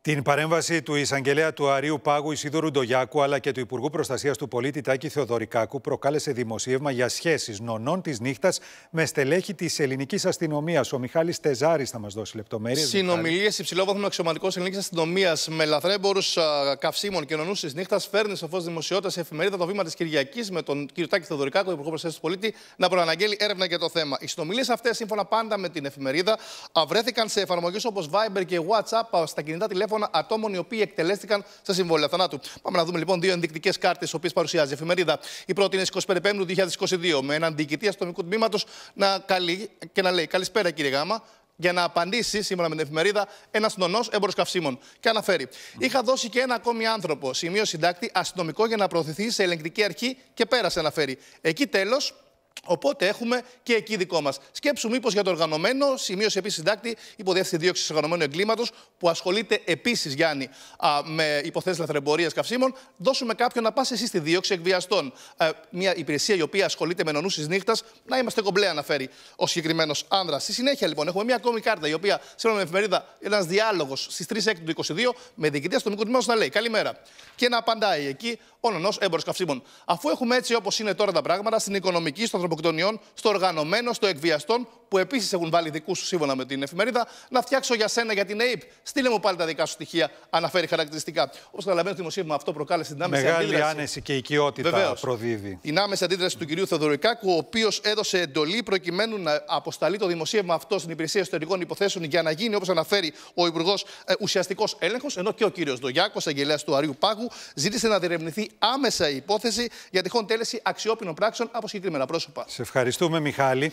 Την παρέμβαση του εισαγγελέα του Αρίου Πάγου Ισίδωρου Ντογιάκου αλλά και του Υπουργού Προστασίας του Πολίτη Τάκη Θεοδωρικάκου προκάλεσε δημοσίευμα για σχέσεις νονών της νύχτας με στελέχη της ελληνικής αστυνομίας. Ο Μιχάλης Τεζάρης θα μας δώσει λεπτομέρειες. Συνομιλίες υψηλόβαθμου αξιωματικός ελληνικής αστυνομίας με λαθρέμπορους καυσίμων και νονούς της νύχτας φέρνει στο φως δημοσιότητας σε εφημερίδα το βήμα της Κυριακής με τον κ. Τάκη Θεοδωρικάκου, Υπουργό Προστασίας του Πολίτη, να προαναγγέλει έρευνα για το θέμα. Οι συνομιλίες αυτές, σύμφωνα πάντα με την εφημερίδα, βρέθηκαν σε εφαρμογές όπως Viber και WhatsApp στα κινητά τηλέφωνα ατόμων οι οποίοι εκτελέστηκαν σε συμβόλαια θανάτου. Πάμε να δούμε λοιπόν δύο ενδεικτικές κάρτες, τι οποίες παρουσιάζει η εφημερίδα. Η πρώτη είναι στις 25 του 2022, με έναν διοικητή αστυνομικού τμήματος να καλεί και να λέει Καλησπέρα κύριε Γάμα, για να απαντήσει, σύμφωνα με την εφημερίδα, ένας νονός έμπορο καυσίμων. Και αναφέρει: Είχα δώσει και ένα ακόμη άνθρωπο, σημείο συντάκτη, αστυνομικό για να προωθηθεί σε ελεγκτική αρχή και πέρασε, αναφέρει. Εκεί τέλος, Οπότε έχουμε και εκεί δικό μας. Σκέψου μήπως για το οργανωμένο, σημείωσε επίσης συντάκτη, υποδιεύθυνση δίωξης οργανωμένου εγκλήματος, που ασχολείται επίσης, Γιάννη, α, με υποθέσεις λαθρεμπορίας καυσίμων, δώσουμε κάποιον να πας εσύ στη δίωξη εκβιαστών. Α, μια υπηρεσία η οποία ασχολείται με νονούς της νύχτας, να είμαστε κομπλέ, αναφέρει ο συγκεκριμένος άνδρας. Στη συνέχεια, λοιπόν, έχουμε μια ακόμη κάρτα, η οποία, σύμφωνα με εφημερίδα, ένας διάλογος στις 3 Έκτου του 22 με διοικητή αστυνομικού τμήματος να λέει Καλημέρα. Και να απαντάει εκεί ο νονός έμπορος καυσίμων. Αφού έχουμε έτσι όπως είναι τώρα τα πράγματα, στην οικονομική, στο ανθρωποκτονιών, στο οργανωμένο, στο εκβιαστών, που επίσης έχουν βάλει δικούς σου σύμφωνα με την εφημερίδα, να φτιάξω για σένα για την ΑΕΠ. Στείλε μου πάλι τα δικά σου στοιχεία, αναφέρει χαρακτηριστικά. Όπως καταλαβαίνετε, το δημοσίευμα αυτό προκάλεσε την άμεση Μεγάλη αντίδραση. άνεση και οικειότητα Βεβαίως. προδίδει. Την άμεση αντίδραση του κυρίου Θεοδωρικάκου, ο οποίος έδωσε εντολή προκειμένου να αποσταλεί το δημοσίευμα αυτό στην υπηρεσία εσωτερικών υποθέσεων για να γίνει, όπως αναφέρει ο Υπουργός, ε, ουσιαστικός έλεγχος. Ενώ και ο κύριος Ντογιάκο, αγγελέας του Αρίου Πάγου, ζήτησε να διερευνηθεί άμεσα η υπόθεση για τυχόν τέλεση αξιόπινων πράξεων από συγκεκριμένα πρόσωπα. Σε ευχαριστούμε, Μιχάλη.